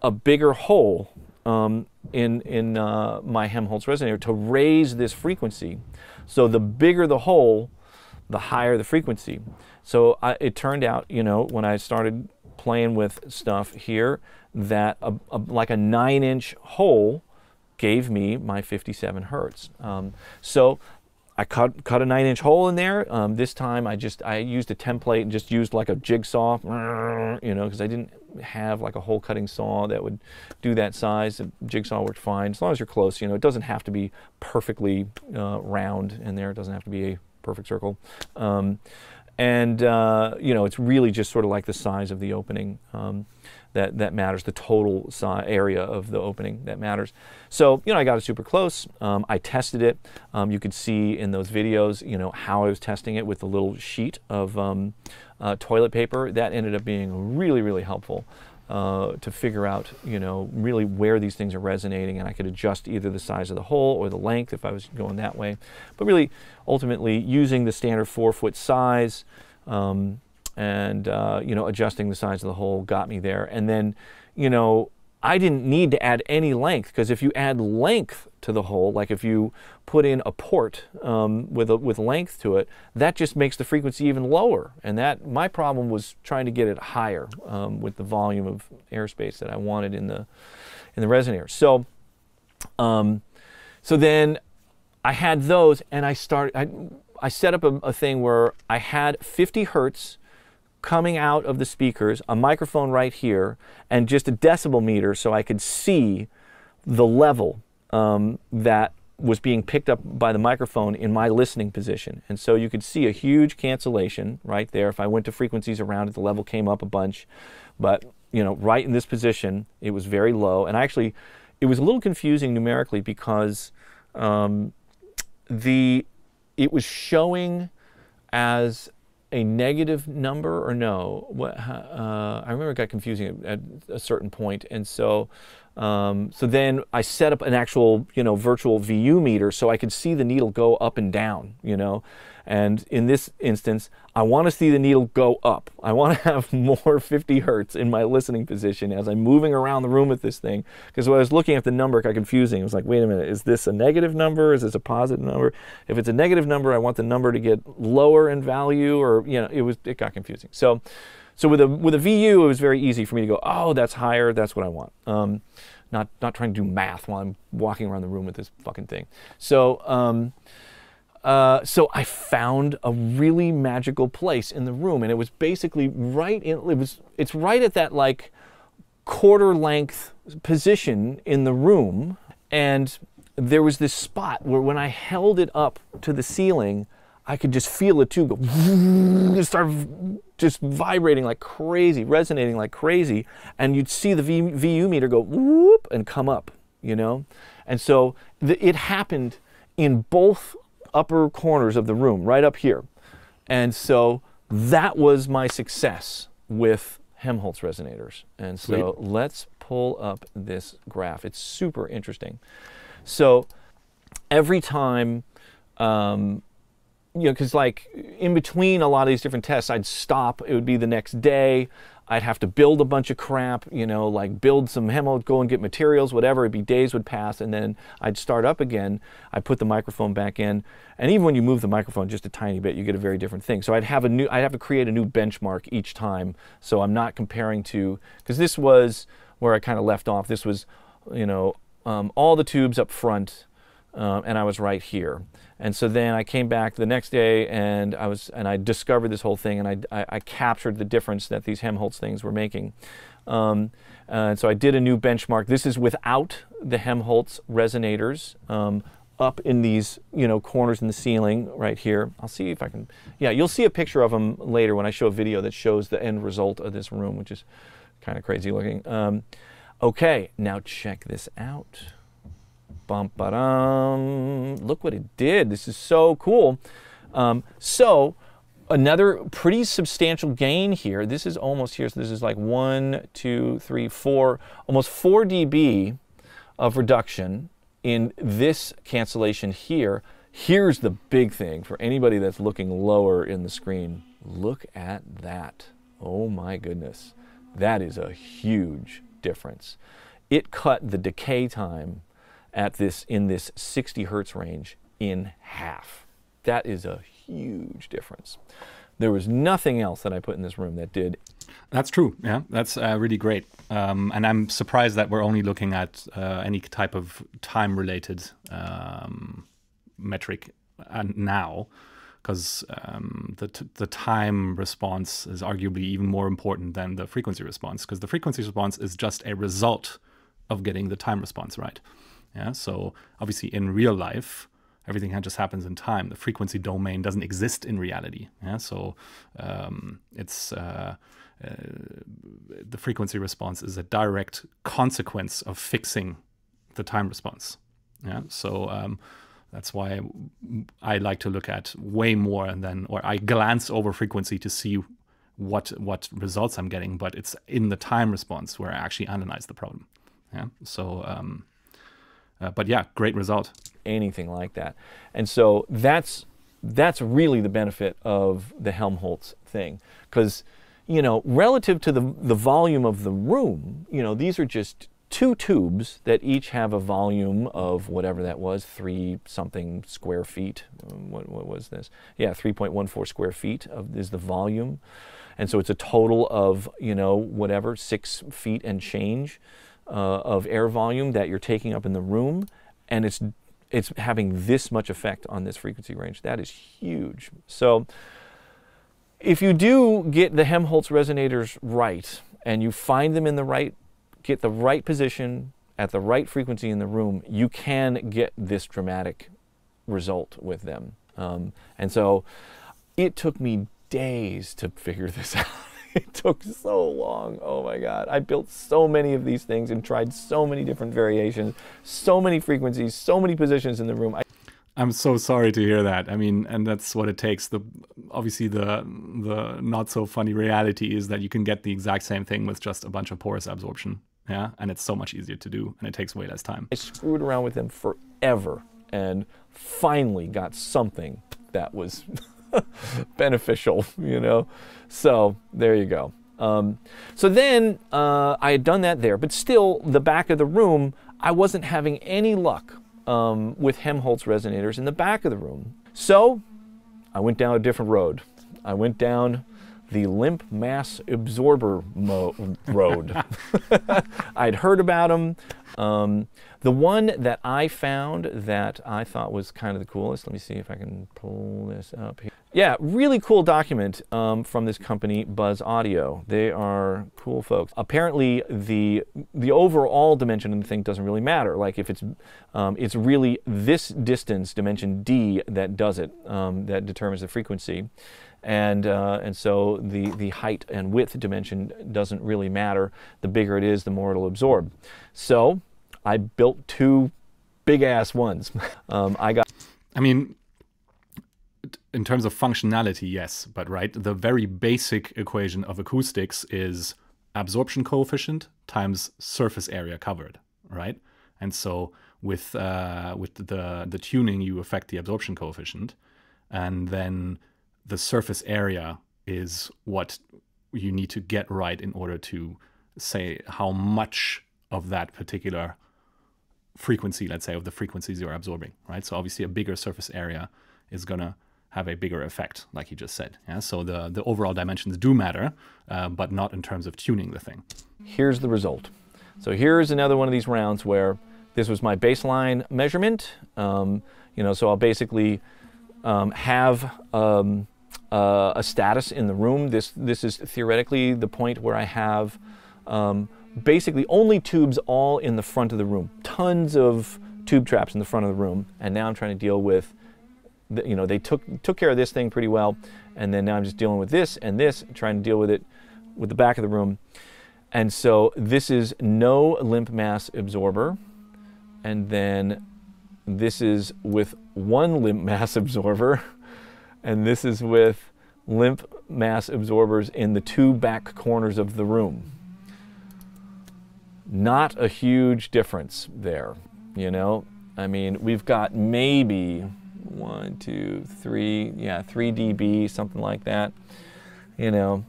a bigger hole um, in, in uh, my Helmholtz resonator to raise this frequency. So the bigger the hole, the higher the frequency. So I, it turned out, you know, when I started playing with stuff here, that a, a, like a nine inch hole gave me my 57 hertz. Um, so I cut cut a nine inch hole in there. Um, this time I just I used a template and just used like a jigsaw, you know, because I didn't have like a hole cutting saw that would do that size. The jigsaw worked fine as long as you're close. You know, it doesn't have to be perfectly uh, round in there. It doesn't have to be a perfect circle. Um, and uh, you know, it's really just sort of like the size of the opening. Um, that, that matters, the total area of the opening that matters. So, you know, I got it super close. Um, I tested it. Um, you could see in those videos, you know, how I was testing it with the little sheet of um, uh, toilet paper. That ended up being really, really helpful. Uh, to figure out, you know, really where these things are resonating, and I could adjust either the size of the hole or the length if I was going that way. But really, ultimately, using the standard four foot size, um, and uh, you know adjusting the size of the hole got me there. And then you know I didn't need to add any length because if you add length to the hole like if you put in a port um, with a, with length to it that just makes the frequency even lower. And that my problem was trying to get it higher um, with the volume of airspace that I wanted in the in the resonator so um, so then I had those and I started I, I set up a, a thing where I had 50 hertz coming out of the speakers, a microphone right here, and just a decibel meter so I could see the level um, that was being picked up by the microphone in my listening position. And so you could see a huge cancellation right there. If I went to frequencies around it, the level came up a bunch. But, you know, right in this position, it was very low. And I actually, it was a little confusing numerically because um, the it was showing as a negative number or no? What, uh, I remember it got confusing at, at a certain point, and so um, so then I set up an actual you know virtual VU meter so I could see the needle go up and down. You know, and in this instance, I want to see the needle go up. I want to have more 50 hertz in my listening position as I'm moving around the room with this thing. Because when I was looking at the number, it got confusing. It was like, wait a minute, is this a negative number? Is this a positive number? If it's a negative number, I want the number to get lower in value, or you know, it was it got confusing. So, so with a with a VU, it was very easy for me to go, oh, that's higher. That's what I want. Um, not not trying to do math while I'm walking around the room with this fucking thing. So. Um, uh, so I found a really magical place in the room, and it was basically right in. It was. It's right at that like quarter length position in the room, and there was this spot where when I held it up to the ceiling, I could just feel the tube go start just vibrating like crazy, resonating like crazy, and you'd see the v, VU meter go whoop and come up, you know, and so the, it happened in both upper corners of the room, right up here. And so that was my success with Helmholtz resonators. And so Sweet. let's pull up this graph. It's super interesting. So every time, um, you know, because like in between a lot of these different tests, I'd stop. It would be the next day. I'd have to build a bunch of crap, you know, like build some hemo, go and get materials, whatever. It'd be days would pass, and then I'd start up again. I put the microphone back in, and even when you move the microphone just a tiny bit, you get a very different thing. So I'd have a new, I'd have to create a new benchmark each time. So I'm not comparing to, because this was where I kind of left off. This was, you know, um, all the tubes up front, um, and I was right here. And so then I came back the next day and I was and I discovered this whole thing and I, I, I captured the difference that these Helmholtz things were making. Um, and so I did a new benchmark. This is without the Helmholtz resonators um, up in these you know corners in the ceiling right here. I'll see if I can. Yeah, you'll see a picture of them later when I show a video that shows the end result of this room, which is kind of crazy looking. Um, okay, now check this out. Bum, ba-dum. Look what it did. This is so cool. Um, so another pretty substantial gain here. This is almost here. So this is like one, two, three, four, almost 4 dB of reduction in this cancellation here. Here's the big thing for anybody that's looking lower in the screen. Look at that. Oh my goodness. That is a huge difference. It cut the decay time at this in this 60 hertz range in half. That is a huge difference. There was nothing else that I put in this room that did. That's true. Yeah, that's uh, really great. Um, and I'm surprised that we're only looking at uh, any type of time-related um, metric now, because um, the the time response is arguably even more important than the frequency response, because the frequency response is just a result of getting the time response right. Yeah. So obviously in real life, everything just happens in time. The frequency domain doesn't exist in reality. Yeah. So um, it's uh, uh, the frequency response is a direct consequence of fixing the time response. Yeah. So um, that's why I like to look at way more then, or I glance over frequency to see what what results I'm getting, but it's in the time response where I actually analyze the problem. Yeah. So, um, uh, but yeah, great result. Anything like that, and so that's that's really the benefit of the Helmholtz thing, because you know, relative to the the volume of the room, you know, these are just two tubes that each have a volume of whatever that was, three something square feet. Um, what, what was this? Yeah, 3.14 square feet of, is the volume. And so it's a total of, you know, whatever, six feet and change uh, of air volume that you're taking up in the room, and it's it's having this much effect on this frequency range. That is huge. So if you do get the Helmholtz resonators right, and you find them in the right, get the right position at the right frequency in the room, you can get this dramatic result with them. Um, and so it took me days to figure this out. it took so long. Oh my God. I built so many of these things and tried so many different variations, so many frequencies, so many positions in the room. I I'm so sorry to hear that. I mean, and that's what it takes. The obviously the the not so funny reality is that you can get the exact same thing with just a bunch of porous absorption. Yeah, and it's so much easier to do, and it takes way less time. I screwed around with them forever, and finally got something that was beneficial, you know? So there you go. Um, so then uh, I had done that there, but still, the back of the room, I wasn't having any luck um, with Helmholtz resonators in the back of the room. So I went down a different road. I went down the limp mass absorber road. I'd heard about them. Um, the one that I found that I thought was kind of the coolest, let me see if I can pull this up here. Yeah, really cool document um, from this company, Buzz Audio. They are cool folks. Apparently, the the overall dimension of the thing doesn't really matter. Like if it's um, it's really this distance, dimension d, that does it, um, that determines the frequency, and uh, and so the the height and width dimension doesn't really matter. The bigger it is, the more it'll absorb. So I built two big ass ones. Um, I got. I mean, in terms of functionality, yes, but right, the very basic equation of acoustics is absorption coefficient times surface area covered, right? And so with uh, with the the tuning, you affect the absorption coefficient, and then the surface area is what you need to get right in order to say how much of that particular frequency, let's say, of the frequencies you're absorbing, right? So obviously, a bigger surface area is gonna have a bigger effect, like you just said. Yeah. So the the overall dimensions do matter, uh, but not in terms of tuning the thing. Here's the result. So here's another one of these rounds where this was my baseline measurement. Um, you know, so I'll basically um, have um, uh, a status in the room. This this is theoretically the point where I have um, basically only tubes all in the front of the room. Tons of tube traps in the front of the room, and now I'm trying to deal with you know, they took took care of this thing pretty well, and then now I'm just dealing with this and this, trying to deal with it with the back of the room. And so this is no limp mass absorber, and then this is with one limp mass absorber, and this is with limp mass absorbers in the two back corners of the room. Not a huge difference there, you know. I mean, we've got maybe one, two, three, yeah, three dB, something like that, you know.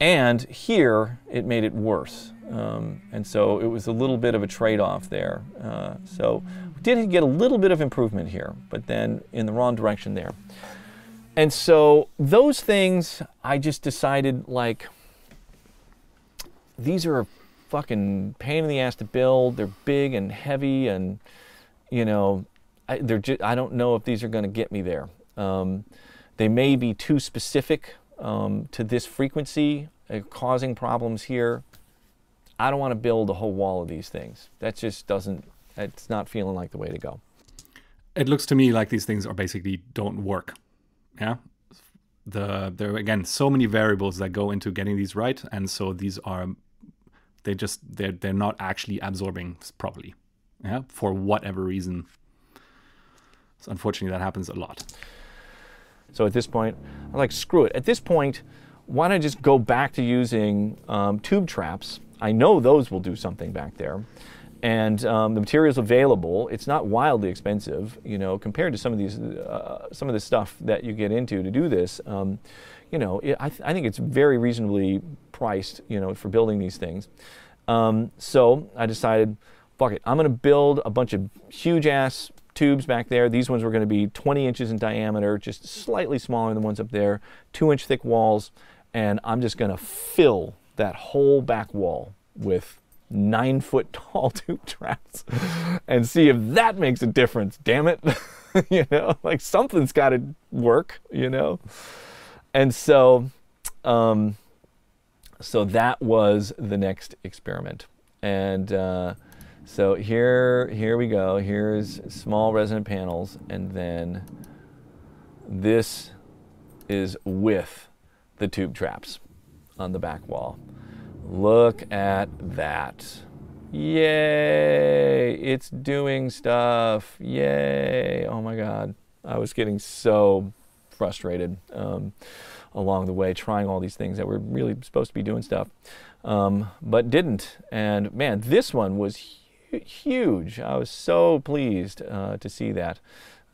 And here it made it worse. Um, and so it was a little bit of a trade off there. Uh, so we did get a little bit of improvement here, but then in the wrong direction there. And so those things, I just decided like, these are a fucking pain in the ass to build. They're big and heavy and, you know, I, they're I don't know if these are going to get me there. Um, they may be too specific um, to this frequency, uh, causing problems here. I don't want to build a whole wall of these things. That just doesn't. It's not feeling like the way to go. It looks to me like these things are basically don't work. Yeah. The there are again so many variables that go into getting these right, and so these are they just they're they're not actually absorbing properly. Yeah, for whatever reason. So unfortunately, that happens a lot. So at this point, I'm like, screw it. At this point, why don't I just go back to using um, tube traps? I know those will do something back there. And um, the material's available. It's not wildly expensive, you know, compared to some of these, uh, some of the stuff that you get into to do this. Um, you know, it, I, th- I, think it's very reasonably priced, you know, for building these things. Um, so I decided, fuck it, I'm going to build a bunch of huge ass tubes back there. These ones were going to be 20 inches in diameter, just slightly smaller than the ones up there, two inch thick walls, and I'm just going to fill that whole back wall with nine foot tall tube traps and see if that makes a difference. Damn it. you know, like something's got to work, you know? And so, um, so that was the next experiment. And, uh, so here, here we go. Here's small resonant panels, and then this is with the tube traps on the back wall. Look at that. Yay! It's doing stuff. Yay! Oh my God. I was getting so frustrated um, along the way, trying all these things that were really supposed to be doing stuff, um, but didn't. And man, this one was huge. I was so pleased uh, to see that,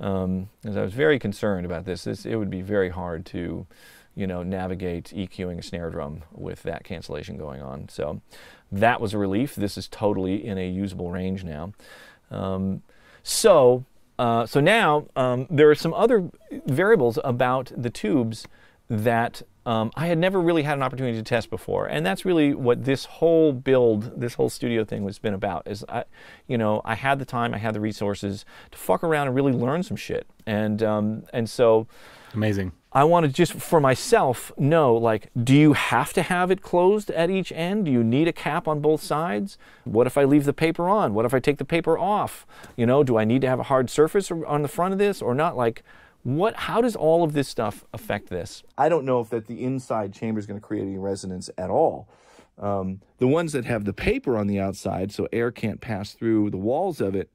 um, as I was very concerned about this. This it would be very hard to, you know, navigate EQing a snare drum with that cancellation going on. So that was a relief. This is totally in a usable range now. Um, so. Uh, so now um, there are some other variables about the tubes that um, I had never really had an opportunity to test before, and that's really what this whole build, this whole studio thing, was been about. Is I, you know, I had the time, I had the resources to fuck around and really learn some shit, and um, and so amazing. I want to just for myself know, like, do you have to have it closed at each end? Do you need a cap on both sides? What if I leave the paper on? What if I take the paper off? You know, do I need to have a hard surface on the front of this or not? Like what, how does all of this stuff affect this? I don't know if that the inside chamber is going to create any resonance at all. Um, the ones that have the paper on the outside, so air can't pass through the walls of it,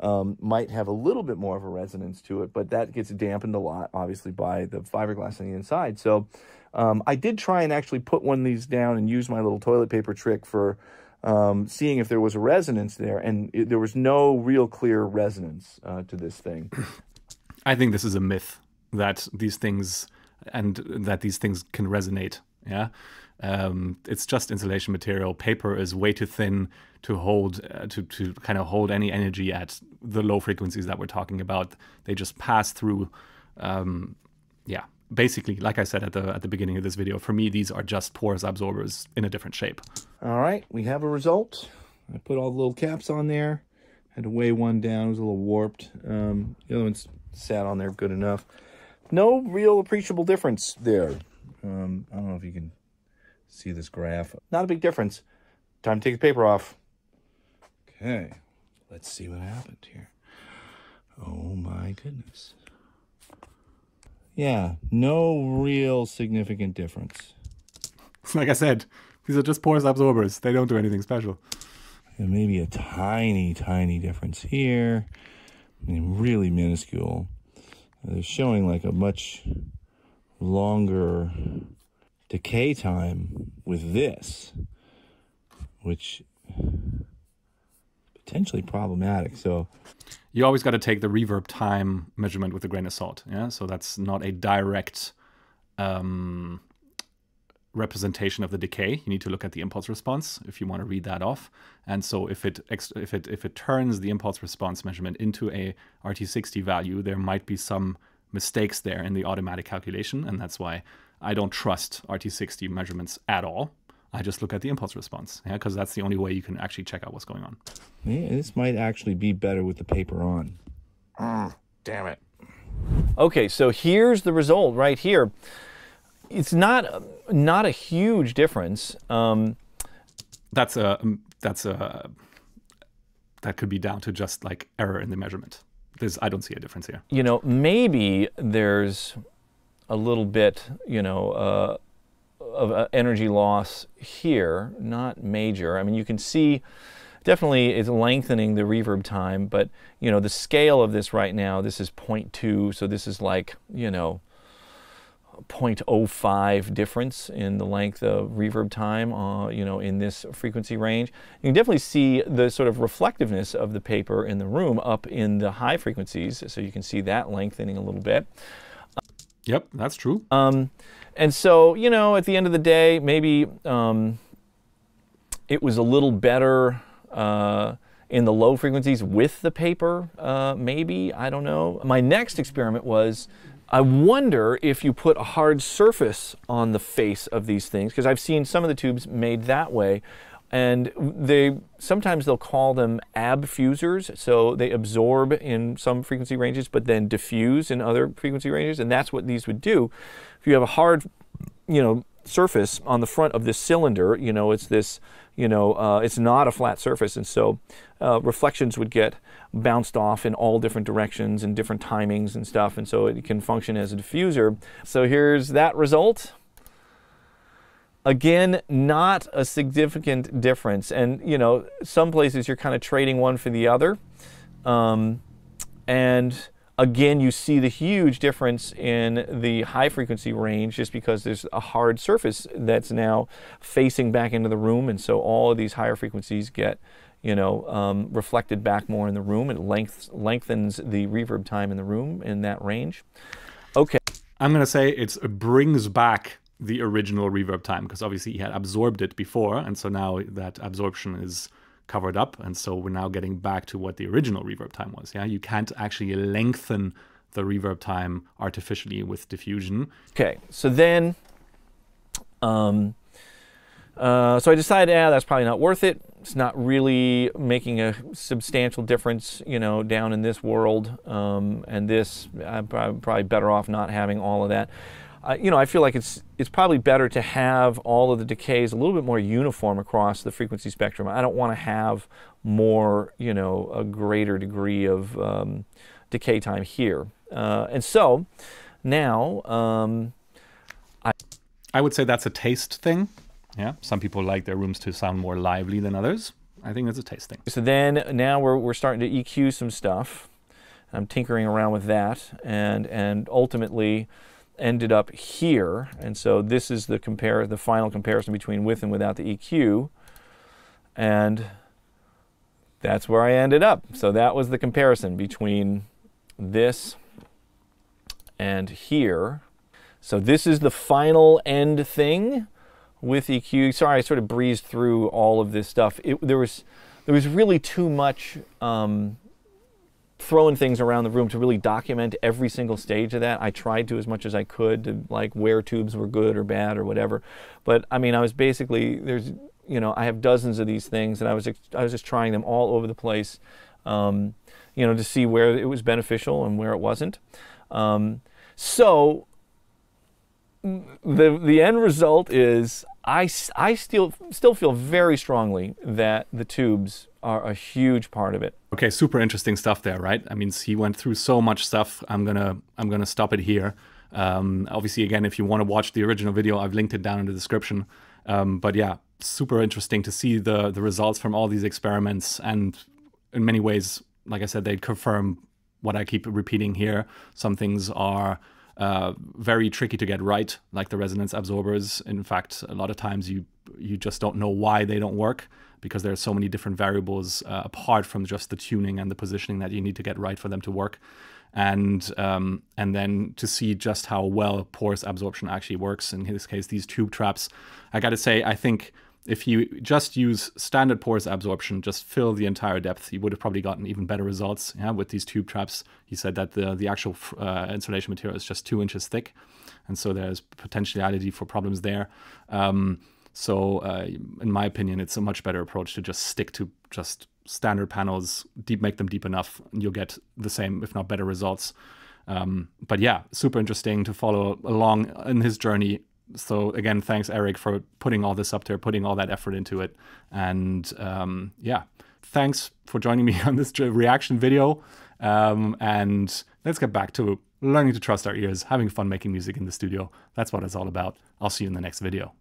um, might have a little bit more of a resonance to it, but that gets dampened a lot, obviously, by the fiberglass on the inside. So um, I did try and actually put one of these down and use my little toilet paper trick for um, seeing if there was a resonance there, and it, there was no real clear resonance uh, to this thing. I think this is a myth that these things and that these things can resonate. Yeah, um, it's just insulation material. Paper is way too thin to hold uh, to to kind of hold any energy at the low frequencies that we're talking about. They just pass through. Um, yeah, basically, like I said at the at the beginning of this video, for me these are just porous absorbers in a different shape. All right, we have a result. I put all the little caps on there. Had to weigh one down; it was a little warped. Um, the other one's sat on there good enough. No real appreciable difference there. Um, I don't know if you can see this graph. Not a big difference. Time to take the paper off. Okay, let's see what happened here. Oh my goodness. Yeah, no real significant difference. Like I said, these are just porous absorbers. They don't do anything special. And maybe a tiny, tiny difference here. I mean, really minuscule. They're showing like a much longer decay time with this, which potentially problematic. So you always got to take the reverb time measurement with a grain of salt. Yeah, so that's not a direct um, representation of the decay. You need to look at the impulse response if you want to read that off. And so if it if it if it turns the impulse response measurement into a RT60 value, there might be some mistakes there in the automatic calculation, and that's why I don't trust RT60 measurements at all. I just look at the impulse response, yeah, because that's the only way you can actually check out what's going on. Yeah, this might actually be better with the paper on. Mm, damn it. Okay, so here's the result right here. It's not not a huge difference. Um, That's a um, that's a that could be down to just like error in the measurement. There's I don't see a difference here. you know, maybe there's a little bit, you know, uh, of uh, energy loss here, not major. I mean, you can see definitely it's lengthening the reverb time, but you know, the scale of this right now, this is 0.2, so this is like, you know, 0.05 difference in the length of reverb time, uh, you know, in this frequency range. You can definitely see the sort of reflectiveness of the paper in the room up in the high frequencies, so you can see that lengthening a little bit. Yep, that's true. Um, and so, you know, at the end of the day, maybe um, it was a little better uh, in the low frequencies with the paper, uh, maybe. I don't know. My next experiment was I wonder if you put a hard surface on the face of these things, because I've seen some of the tubes made that way. And they sometimes they'll call them abfusers, so they absorb in some frequency ranges, but then diffuse in other frequency ranges, and that's what these would do. If you have a hard, you know, surface on the front of this cylinder, you know, it's this, you know, uh, it's not a flat surface, and so uh, reflections would get bounced off in all different directions and different timings and stuff, and so it can function as a diffuser. So here's that result. Again, not a significant difference. And, you know, some places you're kind of trading one for the other. Um, and again, you see the huge difference in the high frequency range just because there's a hard surface that's now facing back into the room. And so all of these higher frequencies get, you know, um, reflected back more in the room. It length, lengthens the reverb time in the room in that range. Okay. I'm gonna say it's, it brings back the original reverb time because obviously he had absorbed it before, and so now that absorption is covered up, and so we're now getting back to what the original reverb time was. Yeah, you can't actually lengthen the reverb time artificially with diffusion. Okay, so then, um, uh, so I decided, yeah, that's probably not worth it. It's not really making a substantial difference, you know, down in this world. Um, and this, I'm probably better off not having all of that. Uh, you know, I feel like it's it's probably better to have all of the decays a little bit more uniform across the frequency spectrum. I don't want to have more, you know, a greater degree of um, decay time here. Uh, and so now um, I would say that's a taste thing. Yeah, some people like their rooms to sound more lively than others. I think it's a taste thing. So then now we're, we're starting to EQ some stuff. I'm tinkering around with that and and ultimately ended up here. And so this is the compare the final comparison between with and without the EQ. And that's where I ended up. So that was the comparison between this and here. So this is the final end thing with EQ. Sorry, I sort of breezed through all of this stuff. It, there was there was really too much um, throwing things around the room to really document every single stage of that. I tried to as much as I could to like where tubes were good or bad or whatever. But I mean, I was basically there's you know I have dozens of these things and I was I was just trying them all over the place. Um, you know, to see where it was beneficial and where it wasn't. Um, so the the end result is I, I still still feel very strongly that the tubes are a huge part of it. Okay, super interesting stuff there, right? I mean, he went through so much stuff. I'm gonna I'm gonna stop it here. Um, obviously, again, if you want to watch the original video, I've linked it down in the description. Um, but yeah, super interesting to see the the results from all these experiments, and in many ways, like I said, they confirm what I keep repeating here. Some things are uh, very tricky to get right, like the resonance absorbers. In fact, a lot of times you you just don't know why they don't work because there are so many different variables uh, apart from just the tuning and the positioning that you need to get right for them to work. And um, and then to see just how well porous absorption actually works. In this case, these tube traps. I got to say, I think if you just use standard porous absorption, just fill the entire depth, you would have probably gotten even better results yeah, with these tube traps. He said that the, the actual uh, insulation material is just two inches thick, and so there's potentiality for problems there. Um, so, uh, in my opinion, it's a much better approach to just stick to just standard panels, deep make them deep enough, and you'll get the same, if not better, results. Um, but yeah, super interesting to follow along in his journey. So again, thanks Eric for putting all this up there, putting all that effort into it, and um, yeah, thanks for joining me on this reaction video. Um, and let's get back to learning to trust our ears, having fun making music in the studio. That's what it's all about. I'll see you in the next video.